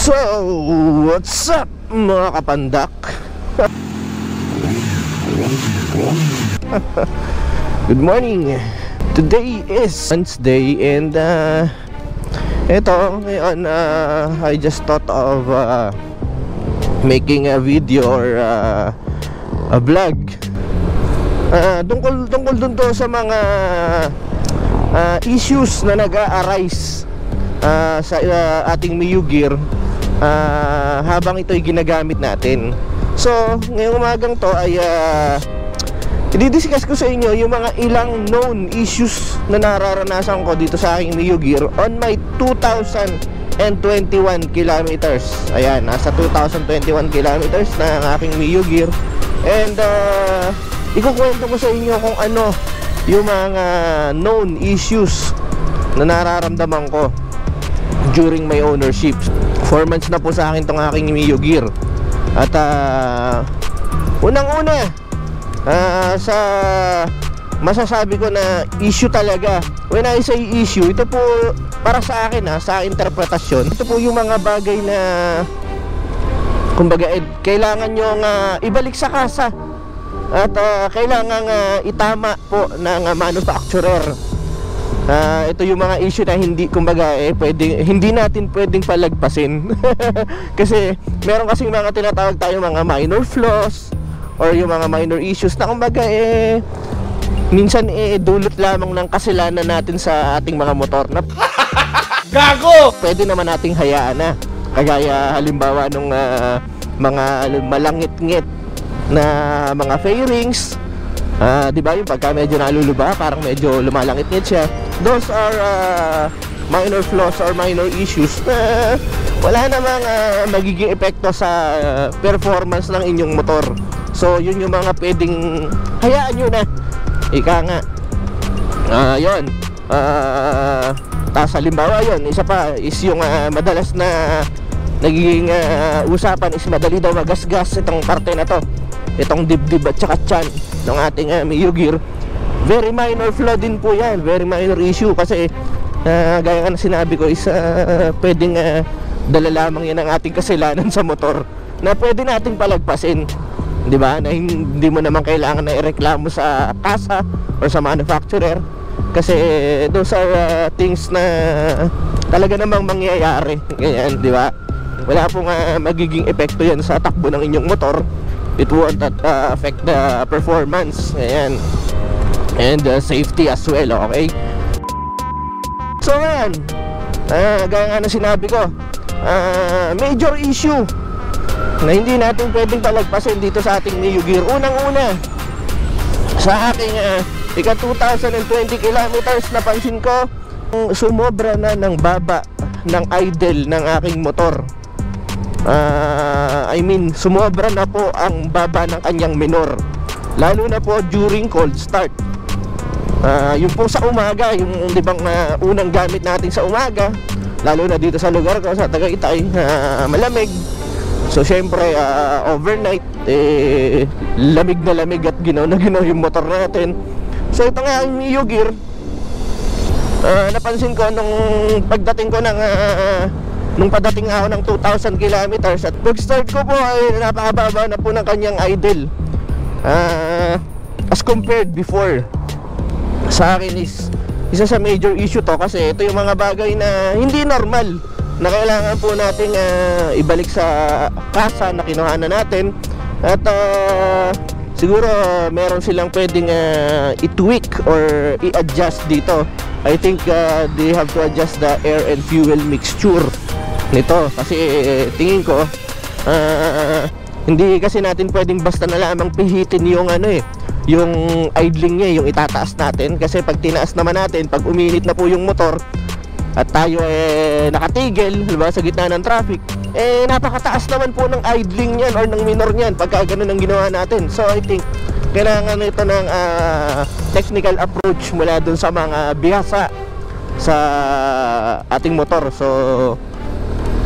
So, what's up mga kapandak? Good morning. Today is Wednesday and uh, ito ngayon uh, I just thought of uh, making a video or uh, a vlog uh, tungkol tungkol dun to sa mga uh, issues na nag-arise uh, sa uh, ating Miu Gear uh, habang ito'y ginagamit natin. So, ngayong umagang to ay uh, i-discuss ko sa inyo yung mga ilang known issues na nararanasan ko dito sa aking Mio Gear on my 2021 kilometers. Ayan, nasa 2021 kilometers na ang aking Mio Gear. And uh, ikukwento ko sa inyo kung ano yung mga known issues na nararamdaman ko during my ownership. 4 months na po sa akin tong aking Mio Gear. At uh, unang-una, uh, sa masasabi ko na issue talaga when I say issue ito po para sa akin ha, sa interpretasyon ito po yung mga bagay na kumbaga eh, kailangan nyo nga ibalik sa kasa at uh, kailangan uh, itama po ng uh, manufacturer uh, ito yung mga issue na hindi kumbaga eh pwede, hindi natin pwedeng palagpasin kasi meron kasing mga tinatawag tayo mga minor flaws or yung mga minor issues na kumbaga eh minsan eh dulot lamang ng kasalanan natin sa ating mga motor na Gago! pwede naman nating hayaan na kagaya halimbawa nung uh, mga malangit-ngit na mga fairings uh, di ba yung pagka medyo naluluba parang medyo lumalangit-ngit siya those are uh, minor flaws or minor issues na wala namang uh, magiging epekto sa uh, performance ng inyong motor So yun yung mga pwedeng hayaan nyo na. Ika nga. Uh, yun. Uh, tapos halimbawa yun, isa pa is yung uh, madalas na nagiging uh, usapan is madali daw magasgas itong parte na to. Itong dibdib at saka chan ng ating uh, Mio Gear. Very minor flaw din po yan. Very minor issue kasi uh, gaya nga na sinabi ko is uh, pwedeng uh, dala lamang yan ang ating kasalanan sa motor na pwede nating palagpasin 'di ba? Na hindi mo naman kailangan na ireklamo sa kasa or sa manufacturer kasi those are uh, things na talaga namang mangyayari. Ganyan, 'di ba? Wala pong uh, magiging epekto 'yan sa takbo ng inyong motor. It won't uh, affect the performance. Ayan. And uh, safety as well, okay? So, ayan. Uh, gaya nga na sinabi ko, uh, major issue na hindi natin pwedeng palagpasin dito sa ating Mio Gear. Unang-una, sa aking uh, ika 2020 kilometers napansin ko sumobra na ng baba ng idle ng aking motor. Uh, I mean, sumobra na po ang baba ng kanyang minor. Lalo na po during cold start. Uh, yung po sa umaga, yung di bang uh, unang gamit natin sa umaga, lalo na dito sa lugar ko sa Tagaytay, uh, malamig So syempre uh, overnight eh, lamig na lamig at ginaw na ginaw yung motor natin. So ito nga ang Mio Gear. Uh, napansin ko nung pagdating ko ng uh, nung padating ako ng 2,000 kilometers at pag start ko po ay napakababa na po ng kanyang idle. Uh, as compared before sa akin is isa sa major issue to kasi ito yung mga bagay na hindi normal na kailangan po nating uh, ibalik sa kasa na kinuhanan natin. At uh, siguro meron silang pwedeng uh, i-tweak or i-adjust dito. I think uh, they have to adjust the air and fuel mixture nito. Kasi tingin ko uh, hindi kasi natin pwedeng basta na lamang pihitin yung ano eh yung idling niya yung itataas natin. Kasi pag tinaas naman natin pag uminit na po yung motor at tayo eh nakatigil diba, sa gitna ng traffic eh napakataas naman po ng idling niyan or ng minor niyan pagka ganun ang ginawa natin. So I think kailangan ito ng uh, technical approach mula dun sa mga bihasa sa ating motor. So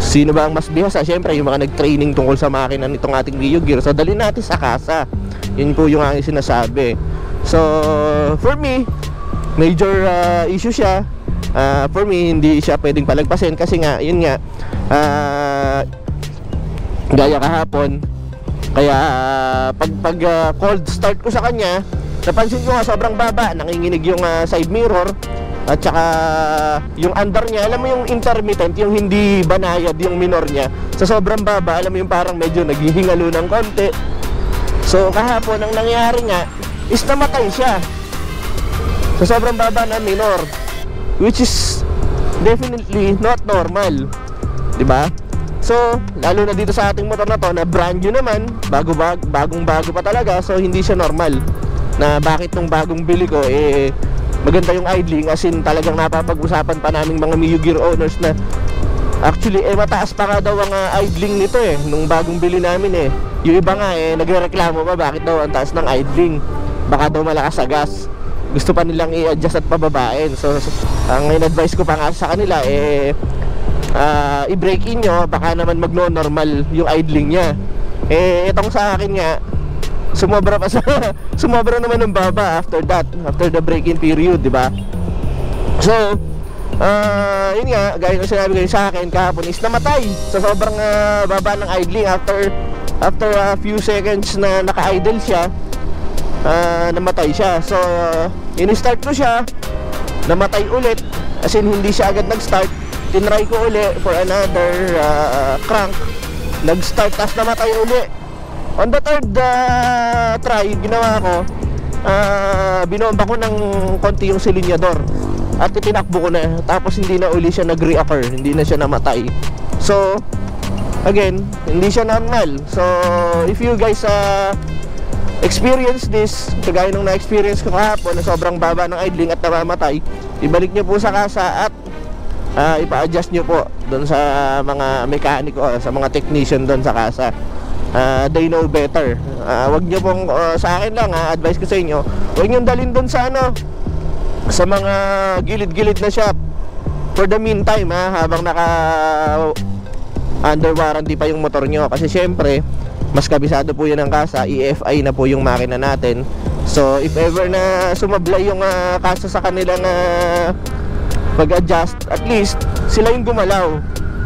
sino ba ang mas bihasa? Syempre yung mga nag-training tungkol sa makina nitong ating Mio Gear. So dali natin sa kasa. Yun po yung aking sinasabi. So for me major uh, issue siya. Uh, for me hindi siya pwedeng palagpasin kasi nga yun nga uh, gaya kahapon. Kaya ah, pag pag ah, cold start ko sa kanya napansin ko nga sobrang baba. Nanginginig yung ah, side mirror at saka yung under niya alam mo yung intermittent yung hindi banayad yung minor niya sa sobrang baba alam mo yung parang medyo naghihingalo ng konti. So kahapon ang nangyari nga is namatay siya. Sa sobrang baba ng minor which is definitely not normal. 'di ba So, lalo na dito sa ating motor na to na brand new naman, bago bag, bagong bago pa talaga, so hindi siya normal. Na bakit nung bagong bili ko eh maganda yung idling as in talagang napapag-usapan pa naming mga Mio Gear owners na actually eh mataas pa nga daw ang ah, idling nito eh nung bagong bili namin eh. Yung iba nga eh nagrereklamo pa bakit daw ang taas ng idling. Baka daw malakas sa gas. Gusto pa nilang i-adjust at pababain. So, so ang in-advise ko pa nga sa kanila eh ah, i-break in nyo, baka naman magno-normal yung idling niya. Eh, itong sa akin nga, sumobra pa sa, sumobra naman ng baba after that, after the break-in period, di ba? So, ah, yun nga, gaya ng sinabi yun sa akin kahapon is namatay sa sobrang ah, baba ng idling after after a few seconds na naka-idle siya ah, namatay siya. So uh, in-start ko siya namatay ulit as in hindi siya agad nag-start. Tinry ko uli for another uh, crank. Nag-start tas namatay uli on the third uh, try ginawa ko uh, binomba ko ng konti yung silinyador at itinakbo ko na. Tapos hindi na uli siya nag-reoccur hindi na siya namatay. So again hindi siya normal. So if you guys uh, experience this kagaya nung na-experience ko kahapon na sobrang baba ng idling at namamatay ibalik nyo po sa kasa at ah, ipa-adjust nyo po doon sa mga mekaniko sa mga technician doon sa kasa Ah, they know better. Ah, wag nyo pong ah, sa akin lang ha, advice ko sa inyo wag nyo dalhin doon sa ano sa mga gilid-gilid na shop. For the meantime ha habang naka under warranty pa yung motor nyo kasi syempre mas kabisado po yun ang kasa EFI na po yung makina natin. So if ever na sumablay yung ah, kasa sa kanilang uh, mag-adjust at least sila yung gumalaw.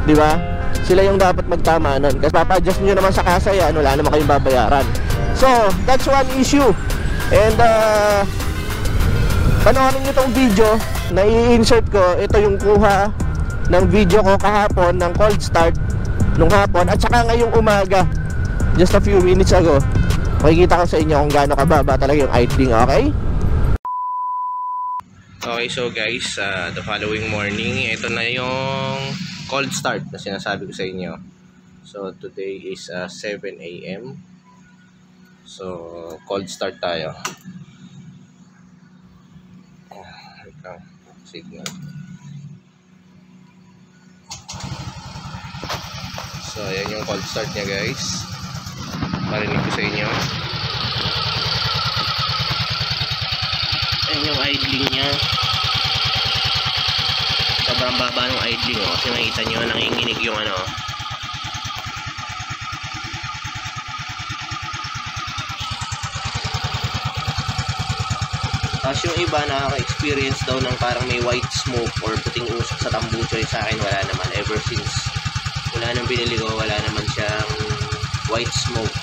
Di ba sila yung dapat magtama nun kasi papa-adjust nyo naman sa kasa yan wala naman kayong babayaran. So that's one issue. And uh, panoorin nyo tong video na i-insert ko. Ito yung kuha ng video ko kahapon ng cold start nung hapon. At saka ngayong umaga just a few minutes ago makikita ko sa inyo kung gaano kababa talaga yung idling okay? Okay, so guys, uh, the following morning, ito na yung cold start na sinasabi ko sa inyo. So, today is uh, 7 a.m. So, cold start tayo. Wait lang. Signal. So, ayan yung cold start niya guys. Marinig ko sa inyo. Ayan yung idling niya. Sobrang baba ng idling oh. Kasi nakita nyo, nanginginig yung ano. Tapos yung iba nakaka-experience daw ng parang may white smoke or puting usok sa tambucho eh, sa akin wala naman ever since wala nang binili ko wala naman siyang white smoke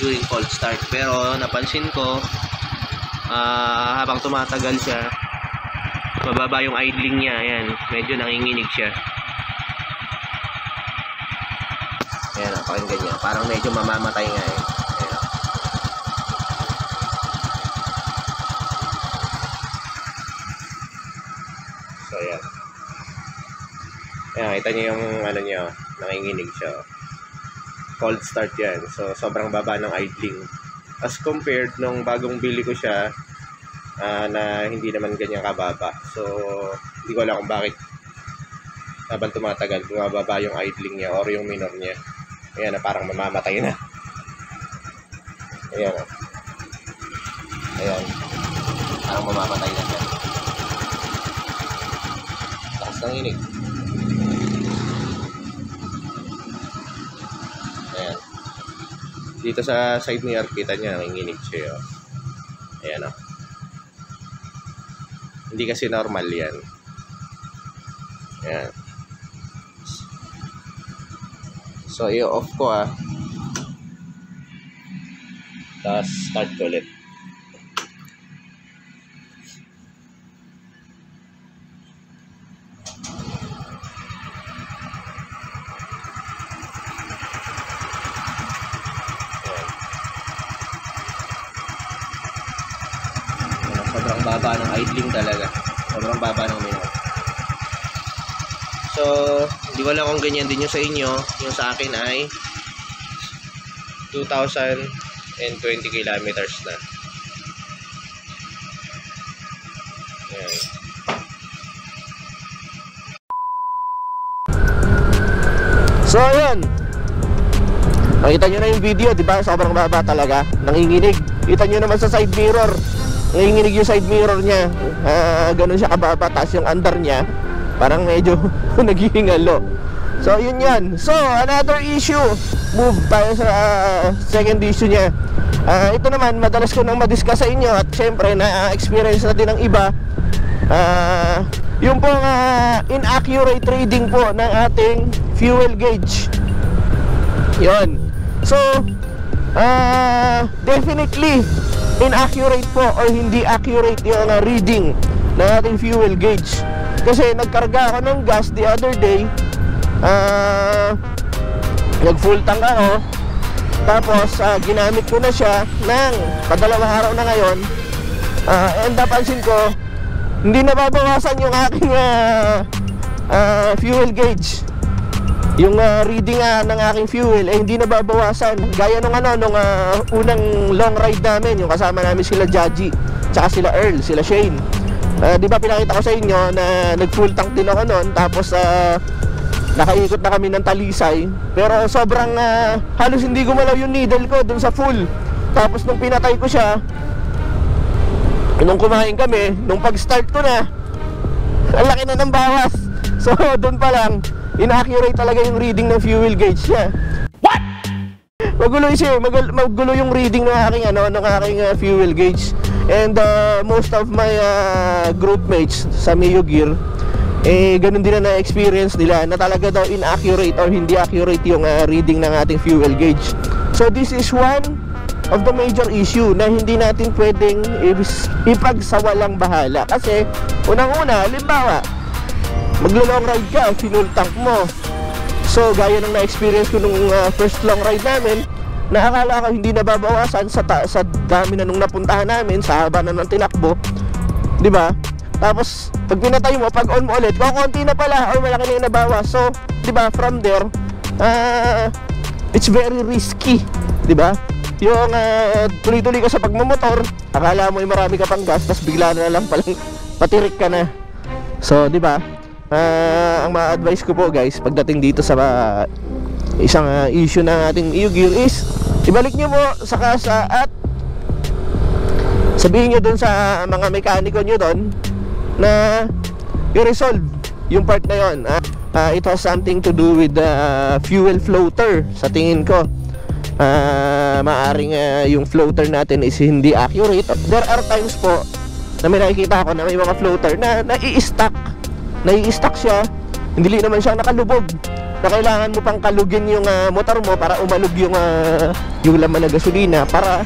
during cold start pero napansin ko ah, habang tumatagal siya mababa yung idling niya ayan. Medyo nanginginig siya. Ayan oh, pakinggan niya. Parang medyo mamamatay nga eh. Ayan. So ayan. Ayan kita niyo yung ano niya oh, nanginginig siya oh. cold start yan. So sobrang baba ng idling. As compared nung bagong bili ko siya ah, na hindi naman ganyan kababa. So, hindi ko alam kung bakit habang tumatagal, bumababa yung idling niya or yung minor niya. Ayan na parang mamamatay na. Ayan o. Ayan. Parang mamamatay na siya. Takas ng inig. Ayan. Dito sa side mirror, kita niya, nanginginig siya. oh. Ayan o. Hindi kasi normal yan. Ayan. So, i-off ko ah. Tapos, start ko ulit. Sobrang baba ng idling talaga. Sobrang baba ng minute. So, ko alam kung ganyan din yung sa inyo. Yung sa akin ay 2,020 kilometers na. Ayan. So ayun. Nakita nyo na yung video, di ba? Sobrang baba talaga. Nanginginig. Kita nyo naman sa side mirror. Nanginginig yung side mirror niya. Ah, ganun siya kababa. Tapos yung under niya, parang medyo naghihingalo. So yun yan. So another issue. Move tayo sa ah, second issue niya. Ah, ito naman, madalas ko nang madiscuss sa inyo at syempre na-experience na din ng iba. Ah, yung pong ah, inaccurate reading po ng ating fuel gauge. Yon. So, ah definitely inaccurate po or hindi accurate yung ah, reading ng ating fuel gauge. Kasi nagkarga ako ng gas the other day. Ah nag full tank ako. Tapos ah, ginamit ko na siya ng padalawang araw na ngayon. Ah, and napansin ko hindi nababawasan yung aking ah, ah, fuel gauge yung ah, reading ah, ng aking fuel eh hindi nababawasan. Gaya nung ano nung ah, unang long ride namin yung kasama namin sila Jaji tsaka sila Earl sila Shane. Ah, di ba pinakita ko sa inyo na nag full tank din ako noon tapos ah, nakaikot na kami ng Talisay. Pero sobrang ah, halos hindi gumalaw yung needle ko dun sa full. Tapos nung pinatay ko siya nung kumain kami nung pag start ko na ang laki na ng bawas. So doon pa lang inaccurate talaga yung reading ng fuel gauge niya. What? Magulo siya eh. Magul- magulo yung reading ng aking ano ng aking uh, fuel gauge. And uh, most of my uh, group mates sa Mio Gear eh ganun din na na-experience nila na talaga daw inaccurate or hindi accurate yung uh, reading ng ating fuel gauge. So this is one of the major issue na hindi natin pwedeng ipagsawalang bahala. Kasi unang-una halimbawa maglo-long ride ka fuel tank mo. So gaya ng na-experience ko nung uh, first long ride namin na akala ko hindi nababawasan sa, ta- sa dami na nung napuntahan namin sa haba na ng tinakbo. Di ba? Tapos pag pinatay mo pag on mo ulit konti na pala or malaki na yung nabawas. So di ba from there ah it's very risky. Di ba? Yung ah, tuloy-tuloy ka sa pagmamotor akala mo ay marami ka pang gas tapos bigla na lang palang patirik ka na. So di ba Ah, ang ma-advise ko po guys pagdating dito sa ah, isang ah, issue ng ating EU gear is ibalik nyo mo sa kasa at sabihin nyo dun sa mga mekaniko nyo dun na i-resolve yung part na yon ah, ah, it has something to do with the fuel floater sa tingin ko. Ah, maaring ah, yung floater natin is hindi accurate. There are times po na may nakikita ako na may mga floater na nai-stack nai-stack siya. Hindi naman siya nakalubog. Na kailangan mo pang kalugin yung ah, motor mo para umalog yung ah, yung laman ng gasolina para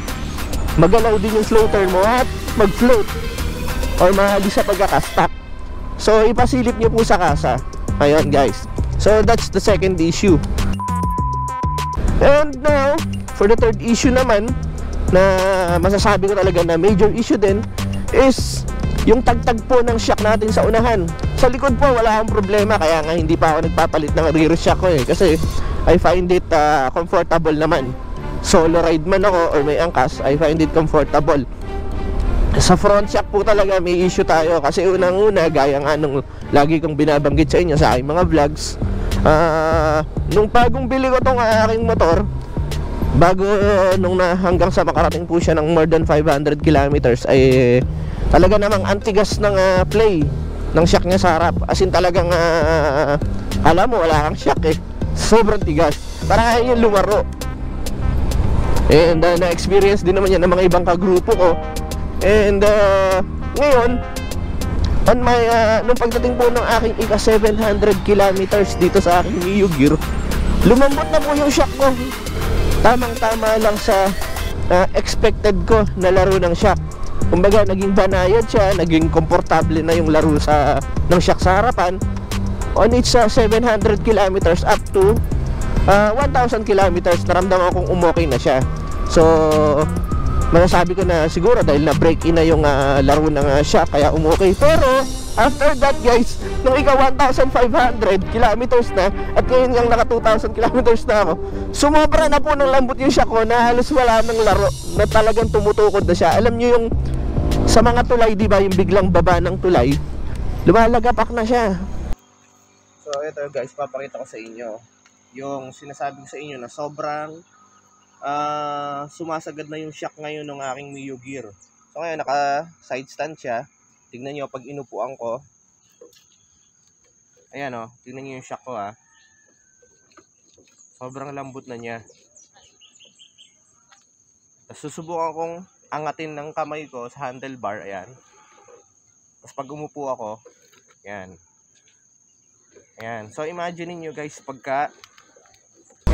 magalaw din yung floater mo at mag-float or maalis sa pagkakastack. So ipasilip nyo po sa kasa. Ayun guys. So that's the second issue. And now for the third issue naman na masasabi ko talaga na major issue din is yung tagtag po ng shock natin sa unahan. Sa likod po wala akong problema. Kaya nga hindi pa ako nagpapalit ng rear shock ko eh. Kasi I find it ah, comfortable naman. Solo ride man ako or may angkas I find it comfortable. Sa front shock po talaga may issue tayo. Kasi unang-una gaya nga nung lagi kong binabanggit sa inyo sa aking mga vlogs ah, nung bagong bili ko tong aking motor bago nung na hanggang sa makarating po siya ng more than 500 kilometers ay talaga namang antigas ng ah, play ng shock niya sa harap. As in talagang ah, alam mo wala kang shock eh. Sobrang tigas. Ayaw yung lumaro. And ah, na-experience din naman yan ng mga ibang kagrupo ko. And ah, ngayon on my uh, nung pagdating po ng aking ika 700 kilometers dito sa aking Mio Gear lumambot na po yung shock ko. Tamang-tama lang sa ah, expected ko na laro ng shock. Kumbaga, naging banayad siya, naging komportable na yung laro sa ng shock sa harapan. On its ah, 700 kilometers up to ah, 1,000 kilometers, naramdaman kong umokay na siya. So, masasabi ko na siguro dahil na break in na yung ah, laro ng ah, shock kaya umokay. Pero, after that guys, nung ika 1,500 kilometers na at ngayon yung naka 2,000 kilometers na ako, sumobra na po ng lambot yung shock ko na halos wala ng laro na talagang tumutukod na siya. Alam nyo yung sa mga tulay, di ba, yung biglang baba ng tulay, lumalagapak na siya. So, ito guys, papakita ko sa inyo yung sinasabi ko sa inyo na sobrang ah, sumasagad na yung shock ngayon ng aking Mio Gear. So ngayon naka side stand siya. Tingnan niyo pag inupuan ko. Ayan oh, tingnan niyo yung shock ko ah. Sobrang lambot na niya. Tapos susubukan kong angatin ng kamay ko sa handlebar, ayan. Tapos pag umupo ako, ayan. Ayan. So imagine niyo guys pagka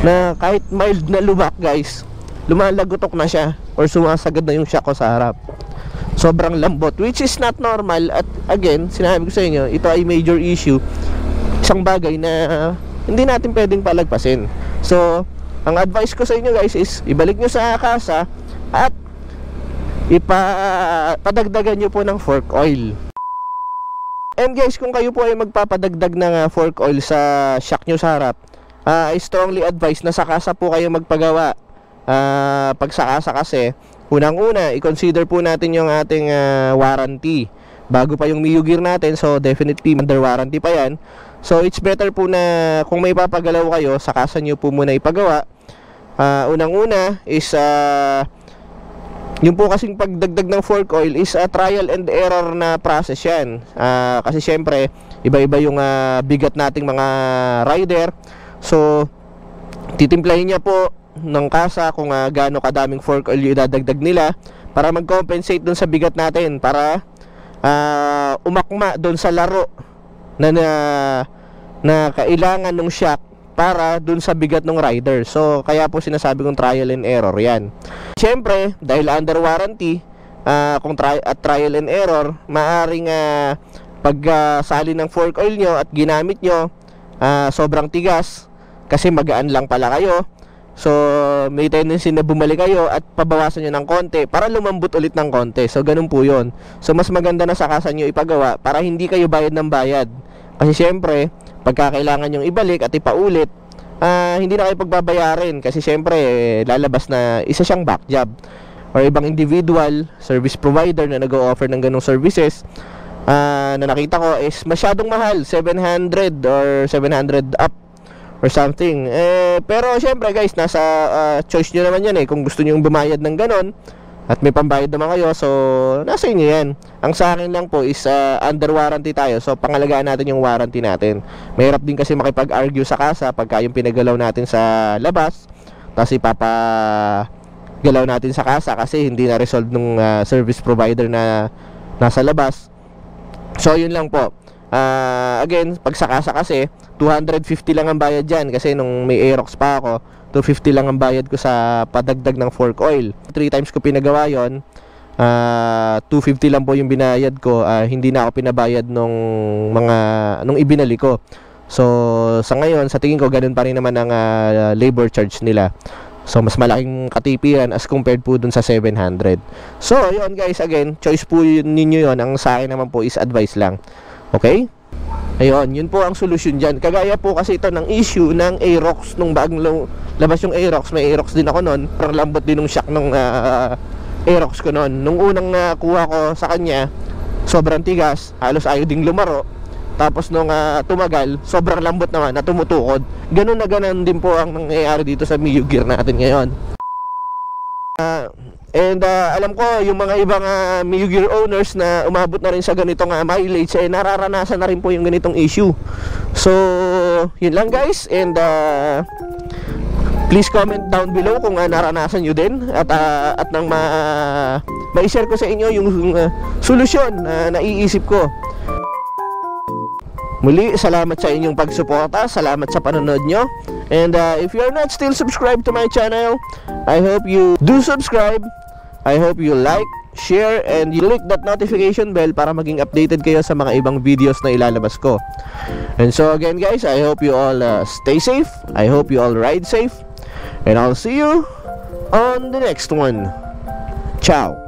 na kahit mild na lubak guys lumalagotok na siya or sumasagad na yung shock ko sa harap. Sobrang lambot which is not normal. At again sinabi ko sa inyo ito ay major issue. Isang bagay na hindi natin pwedeng palagpasin. So ang advice ko sa inyo guys is ibalik nyo sa kasa at ipa padagdagan nyo po ng fork oil. And guys kung kayo po ay magpapadagdag ng ah, fork oil sa shock nyo sa harap ah, I strongly advise na sa kasa po kayo magpagawa. Ah, pag sa kasa kasi, unang-una, i-consider po natin yung ating ah, warranty. Bago pa yung Mio Gear natin, so definitely under warranty pa yan. So it's better po na kung may papagalaw kayo, sa kasa nyo po muna ipagawa. Ah, unang-una is ah, yung po kasing pagdagdag ng fork oil is a trial and error na process yan. Ah, kasi syempre, iba-iba yung ah, bigat nating mga rider. So, titimplahin niya po ng kasa kung uh, gaano kadaming fork oil yung idadagdag nila para mag-compensate dun sa bigat natin para ah, umakma dun sa laro na na, na kailangan ng shock para dun sa bigat ng rider. So, kaya po sinasabi kong trial and error yan. Siyempre, dahil under warranty, ah, kung tri- at trial and error, maaring uh, pag ah, sali ng fork oil nyo at ginamit nyo, ah, sobrang tigas, kasi magaan lang pala kayo. So, may tendency na bumalik kayo at pabawasan nyo ng konti para lumambot ulit ng konti. So, ganun po yon So, mas maganda na sakasan nyo ipagawa para hindi kayo bayad ng bayad. Kasi syempre, pagka kailangan yung ibalik at ipaulit, ah, hindi na kayo pagbabayarin kasi syempre, eh, lalabas na isa siyang back job or ibang individual service provider na nag-o-offer ng ganong services ah, na nakita ko is masyadong mahal 700 or 700 up or something. Eh, pero syempre guys, nasa ah, choice nyo naman yan eh. Kung gusto nyo bumayad ng ganon, at may pambayad naman kayo, so nasa inyo yan. Ang sa akin lang po is ah, under warranty tayo, so pangalagaan natin yung warranty natin. Mahirap din kasi makipag-argue sa kasa pagka yung pinagalaw natin sa labas, tapos ipapa galaw natin sa kasa kasi hindi na resolve ng ah, service provider na nasa labas. So yun lang po. Ah, again, pag sa kasa kasi 250 lang ang bayad dyan kasi nung may Aerox pa ako 250 lang ang bayad ko sa padagdag ng fork oil. 3 times ko pinagawa yon ah 250 lang po yung binayad ko. Ah, hindi na ako pinabayad nung mga nung ibinalik ko. So sa ngayon sa tingin ko ganun pa rin naman ang ah, labor charge nila. So, mas malaking katipiran as compared po dun sa 700. So, yun guys, again, choice po yun, ninyo yon Ang sa akin naman po is advice lang. Okay? Ayun, yun po ang solusyon dyan. Kagaya po kasi ito ng issue ng Aerox nung bagong labas yung Aerox. May Aerox din ako noon. Parang lambot din ng shock nung ah, Aerox ko noon. Nung unang nakuha ko sa kanya, sobrang tigas. Halos ayaw ding lumaro. Tapos nung ah, tumagal, sobrang lambot naman na tumutukod. Ganun na ganun din po ang nangyayari dito sa Mio Gear natin ngayon. Ah, and ah, alam ko yung mga ibang uh, Mio Gear owners na umabot na rin sa ganitong uh, mileage eh nararanasan na rin po yung ganitong issue. So, yun lang guys and ah, please comment down below kung uh, naranasan nyo din at ah, at nang ma ma-share ko sa inyo yung ah, solusyon na naiisip ko. Muli, salamat sa inyong pagsuporta, salamat sa panonood nyo. And uh, if you're not still subscribed to my channel, I hope you do subscribe. I hope you like, share, and you click that notification bell para maging updated kayo sa mga ibang videos na ilalabas ko. And so again guys, I hope you all uh, stay safe. I hope you all ride safe. And I'll see you on the next one. Ciao.